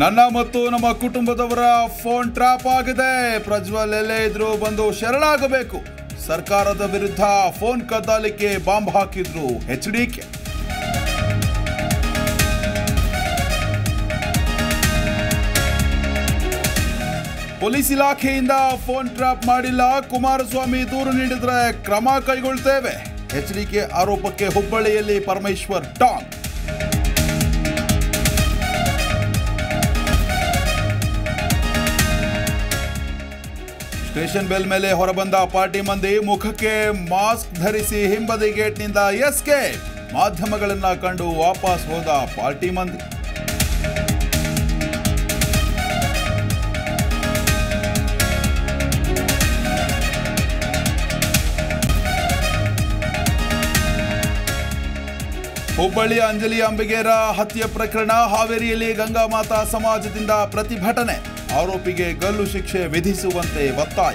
ನನ್ನ ಮತ್ತು ನಮ್ಮ ಕುಟುಂಬದವರ ಫೋನ್ ಟ್ರಾಪ್ ಆಗಿದೆ. ಪ್ರಜ್ವಲ್ ಎಲ್ಲೇ ಇದ್ರು ಬಂದು ಶರಣಾಗಬೇಕು. ಸರ್ಕಾರದ ವಿರುದ್ಧ ಫೋನ್ ಕದ್ದಾಲಿಕೆ ಬಾಂಬ್ ಹಾಕಿದ್ರು ಎಚ್ ಡಿ ಕೆ. ಪೊಲೀಸ್ ಇಲಾಖೆಯಿಂದ ಫೋನ್ ಟ್ರಾಪ್ ಮಾಡಿಲ್ಲ. ಕುಮಾರಸ್ವಾಮಿ ದೂರು ನೀಡಿದ್ರೆ ಕ್ರಮ ಕೈಗೊಳ್ತೇವೆ. ಎಚ್ ಡಿ ಕೆ ಆರೋಪಕ್ಕೆ ಹುಬ್ಬಳ್ಳಿಯಲ್ಲಿ ಪರಮೇಶ್ವರ್ ಟಾಂಗ್. ಸ್ಟೇಷನ್ ಬೆಲ್ ಮೇಲೆ ಹೊರಬಂದ ಪಾರ್ಟಿ ಮಂದಿ ಮುಖಕ್ಕೆ ಮಾಸ್ಕ್ ಧರಿಸಿ ಹಿಂಬದಿ ಗೇಟ್ನಿಂದ ಎಸ್ಕೆ ಮಾಧ್ಯಮಗಳನ್ನ ಕಂಡು ವಾಪಸ್ ಹೋದ ಪಾರ್ಟಿ ಮಂದಿ. ಹುಬ್ಬಳ್ಳಿಯ ಅಂಜಲಿ ಅಂಬಿಗೇರ ಹತ್ಯೆ ಪ್ರಕರಣ ಹಾವೇರಿಯಲ್ಲಿ ಗಂಗಾ ಮಾತಾ ಸಮಾಜದಿಂದ ಪ್ರತಿಭಟನೆ. ಆರೋಪಿಗೆ ಗಲ್ಲು ಶಿಕ್ಷೆ ವಿಧಿಸುವಂತೆ ಒತ್ತಾಯ.